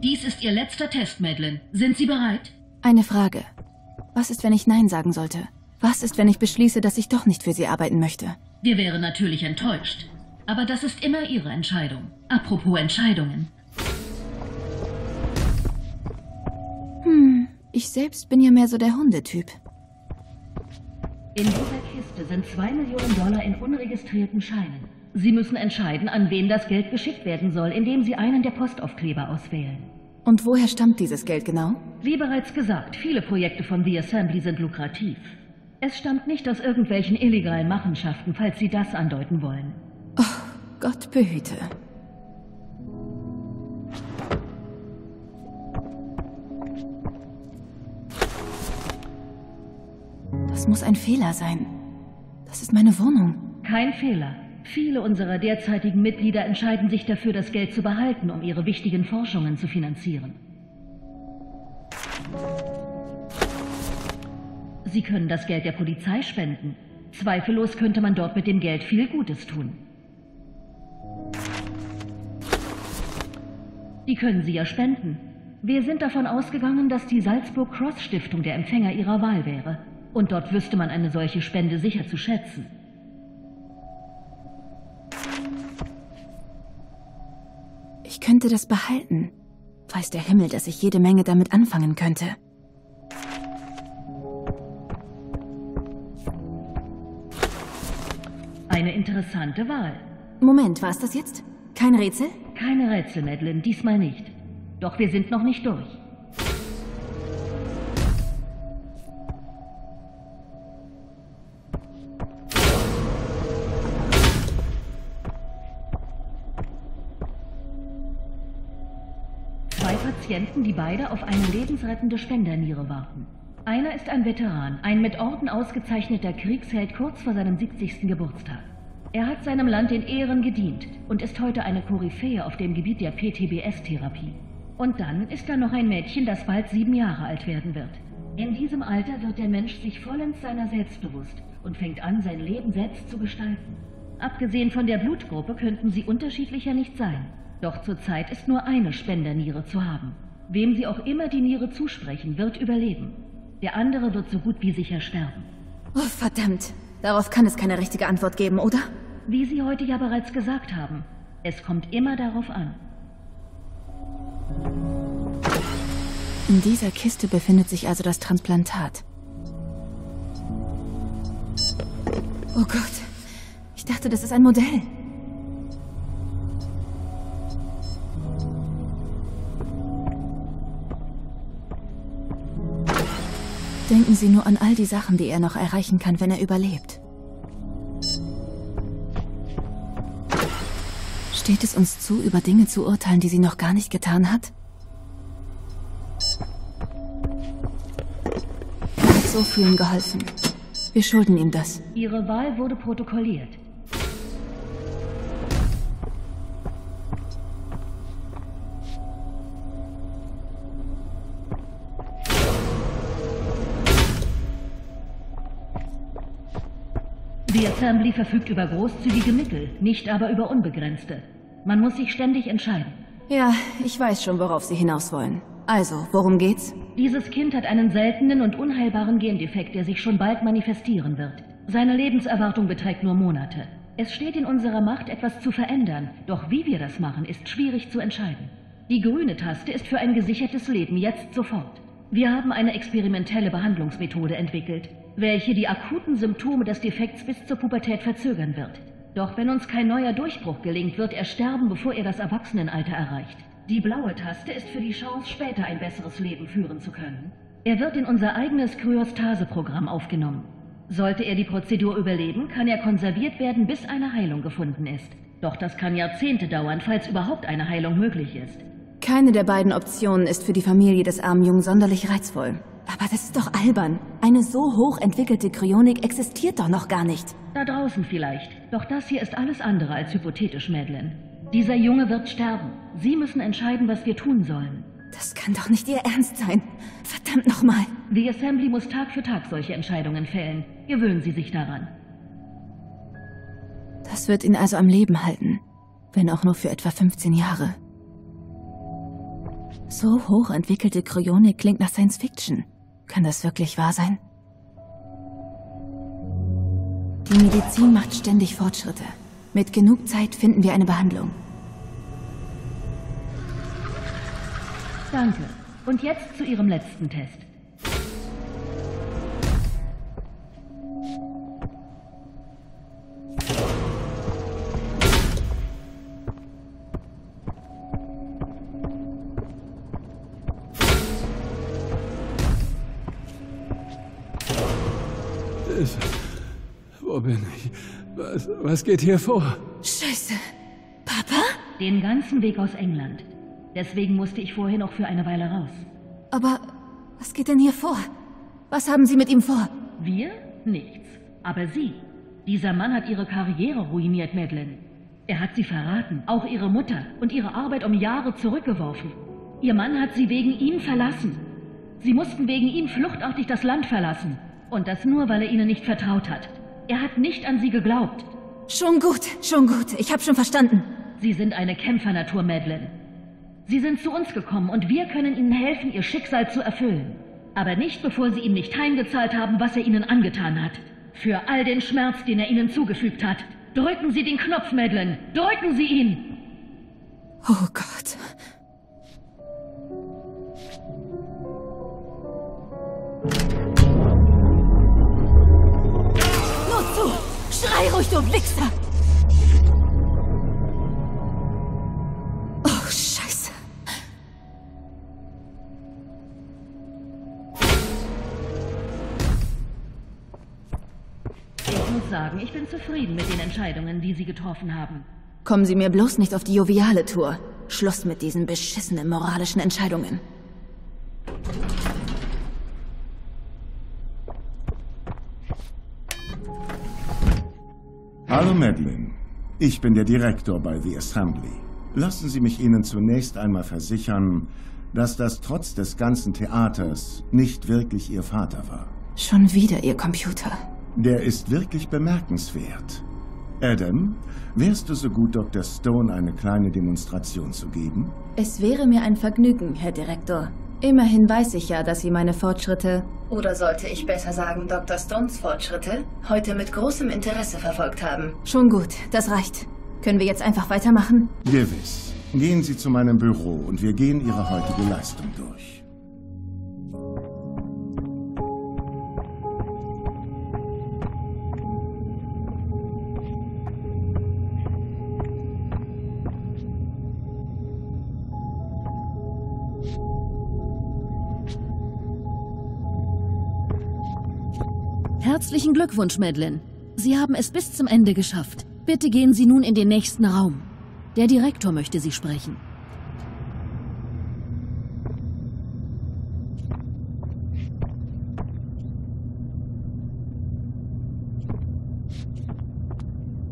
Dies ist Ihr letzter Test, Madeline. Sind Sie bereit? Eine Frage. Was ist, wenn ich Nein sagen sollte? Was ist, wenn ich beschließe, dass ich doch nicht für Sie arbeiten möchte? Wir wären natürlich enttäuscht. Aber das ist immer Ihre Entscheidung. Apropos Entscheidungen. Hm, ich selbst bin ja mehr so der Hundetyp. In dieser Kiste sind zwei Millionen Dollar in unregistrierten Scheinen. Sie müssen entscheiden, an wen das Geld geschickt werden soll, indem Sie einen der Postaufkleber auswählen. Und woher stammt dieses Geld genau? Wie bereits gesagt, viele Projekte von The Assembly sind lukrativ. Es stammt nicht aus irgendwelchen illegalen Machenschaften, falls Sie das andeuten wollen. Oh, Gott behüte. Das muss ein Fehler sein. Das ist meine Wohnung. Kein Fehler. Viele unserer derzeitigen Mitglieder entscheiden sich dafür, das Geld zu behalten, um ihre wichtigen Forschungen zu finanzieren. Sie können das Geld der Polizei spenden. Zweifellos könnte man dort mit dem Geld viel Gutes tun. Die können Sie ja spenden. Wir sind davon ausgegangen, dass die Salzburg Cross Stiftung der Empfänger Ihrer Wahl wäre. Und dort wüsste man eine solche Spende sicher zu schätzen. Könnte das behalten. Weiß der Himmel, dass ich jede Menge damit anfangen könnte. Eine interessante Wahl. Moment, war es das jetzt? Kein Rätsel? Keine Rätsel, Madeline, diesmal nicht. Doch wir sind noch nicht durch. Patienten, die beide auf eine lebensrettende Spenderniere warten. Einer ist ein Veteran, ein mit Orden ausgezeichneter Kriegsheld kurz vor seinem 70. Geburtstag. Er hat seinem Land in Ehren gedient und ist heute eine Koryphäe auf dem Gebiet der PTBS-Therapie. Und dann ist da noch ein Mädchen, das bald sieben Jahre alt werden wird. In diesem Alter wird der Mensch sich vollends seiner selbst bewusst und fängt an, sein Leben selbst zu gestalten. Abgesehen von der Blutgruppe könnten sie unterschiedlicher nicht sein. Doch zurzeit ist nur eine Spenderniere zu haben. Wem sie auch immer die Niere zusprechen, wird überleben. Der andere wird so gut wie sicher sterben. Oh, verdammt. Darauf kann es keine richtige Antwort geben, oder? Wie Sie heute ja bereits gesagt haben, es kommt immer darauf an. In dieser Kiste befindet sich also das Transplantat. Oh Gott. Ich dachte, das ist ein Modell. Denken Sie nur an all die Sachen, die er noch erreichen kann, wenn er überlebt. Steht es uns zu, über Dinge zu urteilen, die sie noch gar nicht getan hat? Er hat so vielen geholfen. Wir schulden ihm das. Ihre Wahl wurde protokolliert. Assembly verfügt über großzügige Mittel, nicht aber über unbegrenzte. Man muss sich ständig entscheiden. Ja, ich weiß schon, worauf Sie hinaus wollen. Also, worum geht's? Dieses Kind hat einen seltenen und unheilbaren Gendefekt, der sich schon bald manifestieren wird. Seine Lebenserwartung beträgt nur Monate. Es steht in unserer Macht, etwas zu verändern, doch wie wir das machen, ist schwierig zu entscheiden. Die grüne Taste ist für ein gesichertes Leben jetzt sofort. Wir haben eine experimentelle Behandlungsmethode entwickelt, welche die akuten Symptome des Defekts bis zur Pubertät verzögern wird. Doch wenn uns kein neuer Durchbruch gelingt, wird er sterben, bevor er das Erwachsenenalter erreicht. Die blaue Taste ist für die Chance, später ein besseres Leben führen zu können. Er wird in unser eigenes Kryostase-Programm aufgenommen. Sollte er die Prozedur überleben, kann er konserviert werden, bis eine Heilung gefunden ist. Doch das kann Jahrzehnte dauern, falls überhaupt eine Heilung möglich ist. Keine der beiden Optionen ist für die Familie des armen Jungen sonderlich reizvoll. Aber das ist doch albern. Eine so hoch entwickelte Kryonik existiert doch noch gar nicht. Da draußen vielleicht. Doch das hier ist alles andere als hypothetisch, Madeline. Dieser Junge wird sterben. Sie müssen entscheiden, was wir tun sollen. Das kann doch nicht Ihr Ernst sein. Verdammt nochmal. Die Assembly muss Tag für Tag solche Entscheidungen fällen. Gewöhnen Sie sich daran. Das wird ihn also am Leben halten. Wenn auch nur für etwa 15 Jahre. So hochentwickelte Kryonik klingt nach Science Fiction. Kann das wirklich wahr sein? Die Medizin macht ständig Fortschritte. Mit genug Zeit finden wir eine Behandlung. Danke. Und jetzt zu Ihrem letzten Test. Was, was geht hier vor? Scheiße. Papa? Den ganzen Weg aus England. Deswegen musste ich vorher noch für eine Weile raus. Aber was geht denn hier vor? Was haben Sie mit ihm vor? Wir? Nichts. Aber Sie. Dieser Mann hat Ihre Karriere ruiniert, Madeline. Er hat Sie verraten, auch Ihre Mutter und Ihre Arbeit um Jahre zurückgeworfen. Ihr Mann hat Sie wegen ihm verlassen. Sie mussten wegen ihm fluchtartig das Land verlassen. Und das nur, weil er Ihnen nicht vertraut hat. Er hat nicht an Sie geglaubt. Schon gut, schon gut. Ich hab schon verstanden. Sie sind eine Kämpfernatur, Madeline. Sie sind zu uns gekommen und wir können Ihnen helfen, Ihr Schicksal zu erfüllen. Aber nicht, bevor Sie ihm nicht heimgezahlt haben, was er Ihnen angetan hat. Für all den Schmerz, den er Ihnen zugefügt hat. Drücken Sie den Knopf, Madeline. Drücken Sie ihn. Oh Gott. Zufrieden mit den Entscheidungen, die Sie getroffen haben. Kommen Sie mir bloß nicht auf die joviale Tour. Schluss mit diesen beschissenen moralischen Entscheidungen. Hallo Madeline, ich bin der Direktor bei The Assembly. Lassen Sie mich Ihnen zunächst einmal versichern, dass das trotz des ganzen Theaters nicht wirklich Ihr Vater war. Schon wieder Ihr Computer. Der ist wirklich bemerkenswert. Adam, wärst du so gut, Dr. Stone eine kleine Demonstration zu geben? Es wäre mir ein Vergnügen, Herr Direktor. Immerhin weiß ich ja, dass Sie meine Fortschritte, oder sollte ich besser sagen Dr. Stones Fortschritte, heute mit großem Interesse verfolgt haben. Schon gut, das reicht. Können wir jetzt einfach weitermachen? Gewiss. Gehen Sie zu meinem Büro und wir gehen Ihre heutige Leistung durch. Herzlichen Glückwunsch, Madeline. Sie haben es bis zum Ende geschafft. Bitte gehen Sie nun in den nächsten Raum. Der Direktor möchte Sie sprechen.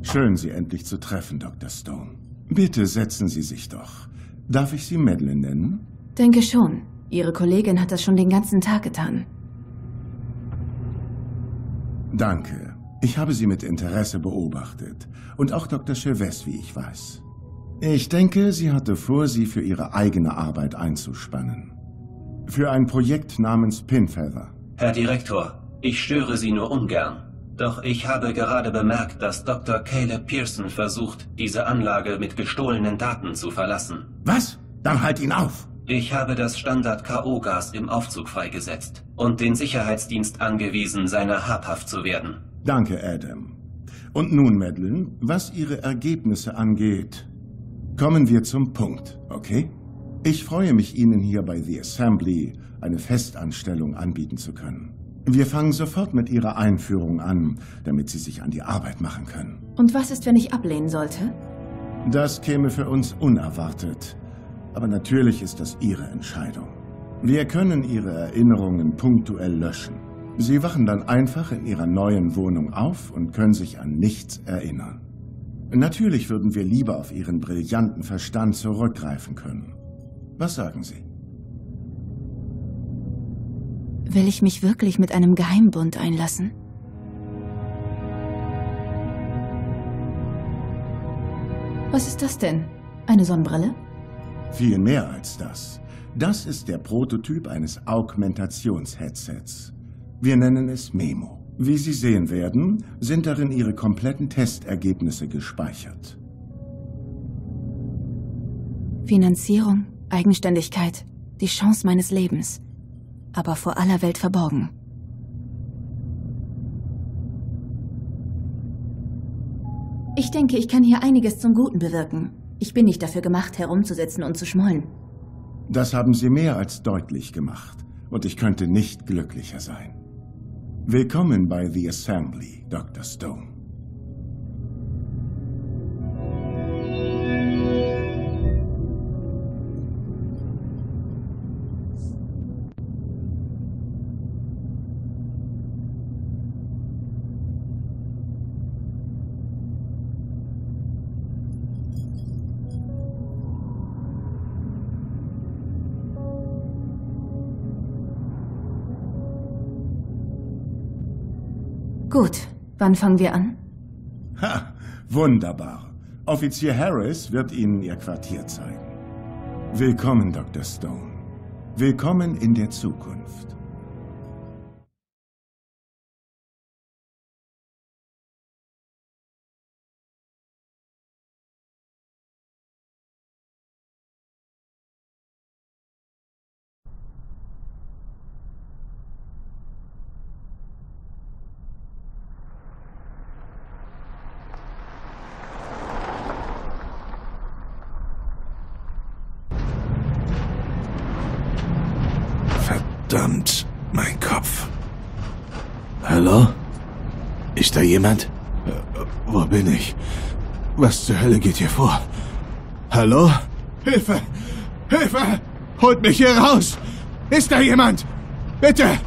Schön, Sie endlich zu treffen, Dr. Stone. Bitte setzen Sie sich doch. Darf ich Sie Madeline nennen? Denke schon. Ihre Kollegin hat das schon den ganzen Tag getan. Danke. Ich habe Sie mit Interesse beobachtet. Und auch Dr. Cheves, wie ich weiß. Ich denke, sie hatte vor, Sie für Ihre eigene Arbeit einzuspannen. Für ein Projekt namens Pinfeather. Herr Direktor, ich störe Sie nur ungern. Doch ich habe gerade bemerkt, dass Dr. Caleb Pearson versucht, diese Anlage mit gestohlenen Daten zu verlassen. Was? Dann halt ihn auf! Ich habe das Standard-KO-Gas im Aufzug freigesetzt und den Sicherheitsdienst angewiesen, seiner habhaft zu werden. Danke, Adam. Und nun, Madeline, was Ihre Ergebnisse angeht, kommen wir zum Punkt, okay? Ich freue mich, Ihnen hier bei The Assembly eine Festanstellung anbieten zu können. Wir fangen sofort mit Ihrer Einführung an, damit Sie sich an die Arbeit machen können. Und was ist, wenn ich ablehnen sollte? Das käme für uns unerwartet. Aber natürlich ist das Ihre Entscheidung. Wir können Ihre Erinnerungen punktuell löschen. Sie wachen dann einfach in Ihrer neuen Wohnung auf und können sich an nichts erinnern. Natürlich würden wir lieber auf Ihren brillanten Verstand zurückgreifen können. Was sagen Sie? Will ich mich wirklich mit einem Geheimbund einlassen? Was ist das denn? Eine Sonnenbrille? Viel mehr als das. Das ist der Prototyp eines Augmentations-Headsets. Wir nennen es Memo. Wie Sie sehen werden, sind darin Ihre kompletten Testergebnisse gespeichert. Finanzierung, Eigenständigkeit, die Chance meines Lebens, aber vor aller Welt verborgen. Ich denke, ich kann hier einiges zum Guten bewirken. Ich bin nicht dafür gemacht, herumzusitzen und zu schmollen. Das haben Sie mehr als deutlich gemacht. Und ich könnte nicht glücklicher sein. Willkommen bei The Assembly, Dr. Stone. Gut, wann fangen wir an? Ha, wunderbar. Offizier Harris wird Ihnen Ihr Quartier zeigen. Willkommen, Dr. Stone. Willkommen in der Zukunft. Verdammt, mein Kopf. Hallo? Ist da jemand? Äh, wo bin ich? Was zur Hölle geht hier vor? Hallo? Hilfe! Hilfe! Holt mich hier raus! Ist da jemand? Bitte!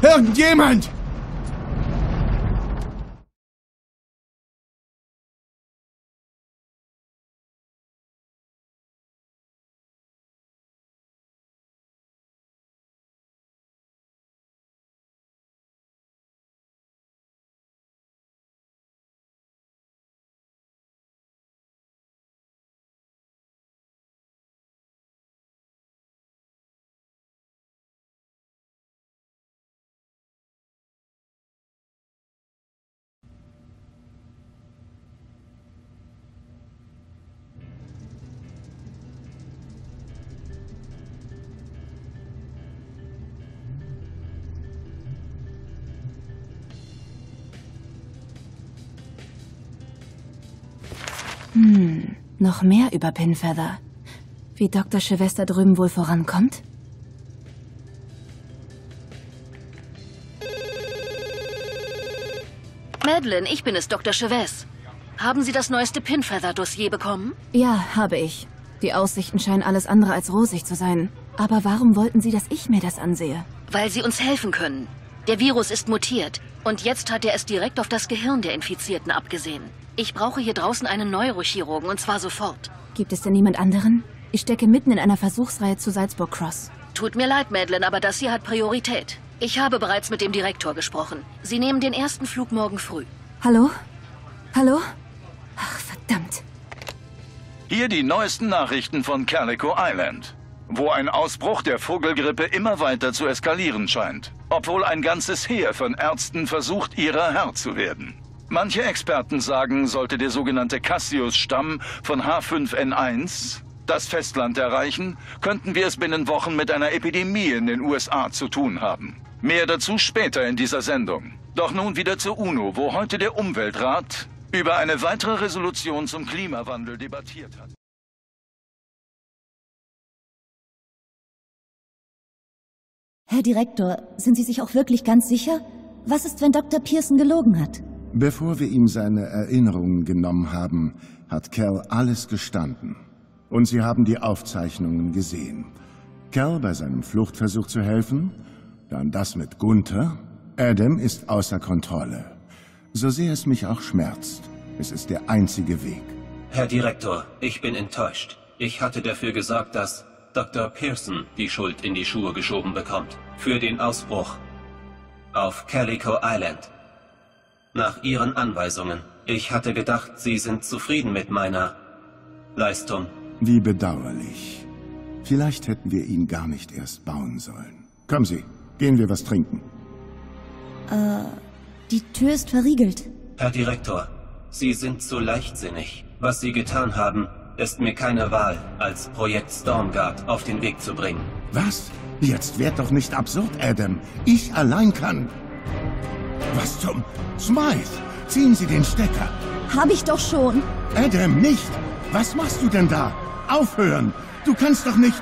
Irgendjemand! Hm, noch mehr über Pinfeather. Wie Dr. Schwester drüben wohl vorankommt? Madeline, ich bin es, Dr. Chavez. Haben Sie das neueste Pinfeather-Dossier bekommen? Ja, habe ich. Die Aussichten scheinen alles andere als rosig zu sein. Aber warum wollten Sie, dass ich mir das ansehe? Weil Sie uns helfen können. Der Virus ist mutiert. Und jetzt hat er es direkt auf das Gehirn der Infizierten abgesehen. Ich brauche hier draußen einen Neurochirurgen und zwar sofort. Gibt es denn niemand anderen? Ich stecke mitten in einer Versuchsreihe zu Salzburg Cross. Tut mir leid, Madeline, aber das hier hat Priorität. Ich habe bereits mit dem Direktor gesprochen. Sie nehmen den ersten Flug morgen früh. Hallo? Hallo? Ach, verdammt. Hier die neuesten Nachrichten von Calico Island, wo ein Ausbruch der Vogelgrippe immer weiter zu eskalieren scheint, obwohl ein ganzes Heer von Ärzten versucht, ihrer Herr zu werden. Manche Experten sagen, sollte der sogenannte Cassius-Stamm von H5N1 das Festland erreichen, könnten wir es binnen Wochen mit einer Epidemie in den USA zu tun haben. Mehr dazu später in dieser Sendung. Doch nun wieder zur UNO, wo heute der Umweltrat über eine weitere Resolution zum Klimawandel debattiert hat. Herr Direktor, sind Sie sich auch wirklich ganz sicher? Was ist, wenn Dr. Pearson gelogen hat? Bevor wir ihm seine Erinnerungen genommen haben, hat Cal alles gestanden. Und Sie haben die Aufzeichnungen gesehen. Cal bei seinem Fluchtversuch zu helfen, dann das mit Gunther. Adam ist außer Kontrolle. So sehr es mich auch schmerzt, es ist der einzige Weg. Herr Direktor, ich bin enttäuscht. Ich hatte dafür gesorgt, dass Dr. Pearson die Schuld in die Schuhe geschoben bekommt. Für den Ausbruch auf Calico Island. Nach Ihren Anweisungen. Ich hatte gedacht, Sie sind zufrieden mit meiner Leistung. Wie bedauerlich. Vielleicht hätten wir ihn gar nicht erst bauen sollen. Kommen Sie, gehen wir was trinken. Äh, die Tür ist verriegelt. Herr Direktor, Sie sind zu leichtsinnig. Was Sie getan haben, ist mir keine Wahl, als Projekt Stormguard auf den Weg zu bringen. Was? Jetzt werd doch nicht absurd, Adam. Ich allein kann... Was zum... Smythe, ziehen Sie den Stecker. Hab ich doch schon. Adam, nicht! Was machst du denn da? Aufhören! Du kannst doch nicht...